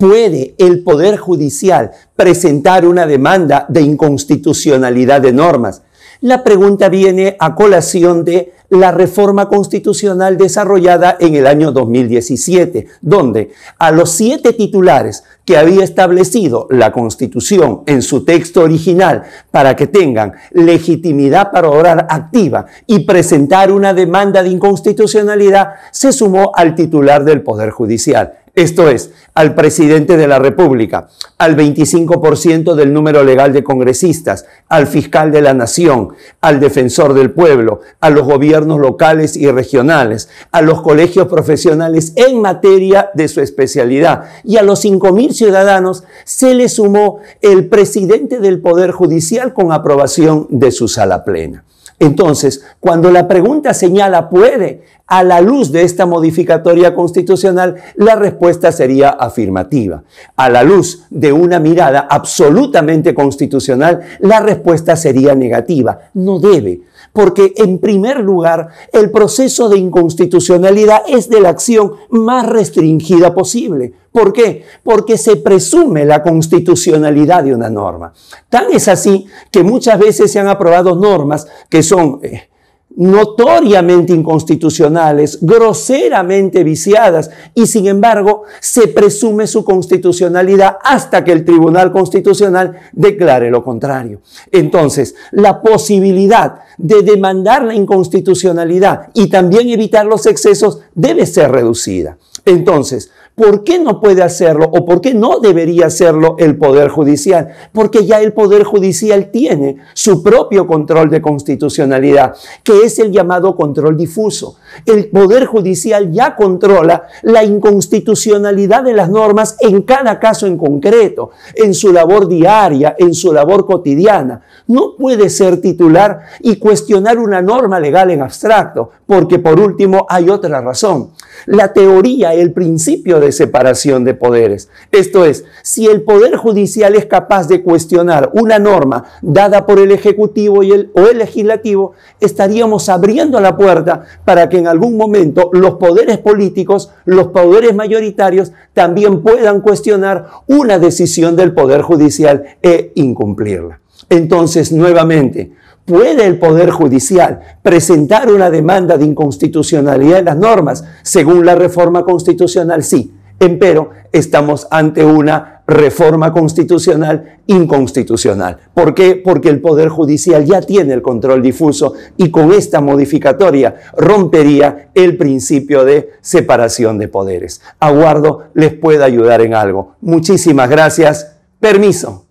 ¿Puede el Poder Judicial presentar una demanda de inconstitucionalidad de normas? La pregunta viene a colación de la reforma constitucional desarrollada en el año 2017, donde a los siete titulares que había establecido la Constitución en su texto original para que tengan legitimidad para orar activa y presentar una demanda de inconstitucionalidad, se sumó al titular del Poder Judicial. Esto es, al presidente de la República, al 25% del número legal de congresistas, al fiscal de la nación, al defensor del pueblo, a los gobiernos locales y regionales, a los colegios profesionales en materia de su especialidad y a los 5.000 ciudadanos se le sumó el presidente del Poder Judicial con aprobación de su sala plena. Entonces, cuando la pregunta señala puede, a la luz de esta modificatoria constitucional, la respuesta sería afirmativa. A la luz de una mirada absolutamente constitucional, la respuesta sería negativa. No debe, porque en primer lugar, el proceso de inconstitucionalidad es de la acción más restringida posible. ¿Por qué? Porque se presume la constitucionalidad de una norma. Tan es así que muchas veces se han aprobado normas que son eh, notoriamente inconstitucionales, groseramente viciadas, y sin embargo se presume su constitucionalidad hasta que el Tribunal Constitucional declare lo contrario. Entonces, la posibilidad de demandar la inconstitucionalidad y también evitar los excesos debe ser reducida. Entonces, ¿Por qué no puede hacerlo o por qué no debería hacerlo el Poder Judicial? Porque ya el Poder Judicial tiene su propio control de constitucionalidad, que es el llamado control difuso. El Poder Judicial ya controla la inconstitucionalidad de las normas en cada caso en concreto, en su labor diaria, en su labor cotidiana. No puede ser titular y cuestionar una norma legal en abstracto, porque por último hay otra razón. La teoría, el principio de separación de poderes. Esto es, si el Poder Judicial es capaz de cuestionar una norma dada por el Ejecutivo y el, o el Legislativo, estaríamos abriendo la puerta para que en algún momento los poderes políticos, los poderes mayoritarios, también puedan cuestionar una decisión del Poder Judicial e incumplirla. Entonces, nuevamente, ¿Puede el Poder Judicial presentar una demanda de inconstitucionalidad en las normas según la reforma constitucional? Sí. Empero, estamos ante una reforma constitucional inconstitucional. ¿Por qué? Porque el Poder Judicial ya tiene el control difuso y con esta modificatoria rompería el principio de separación de poderes. Aguardo les pueda ayudar en algo. Muchísimas gracias. Permiso.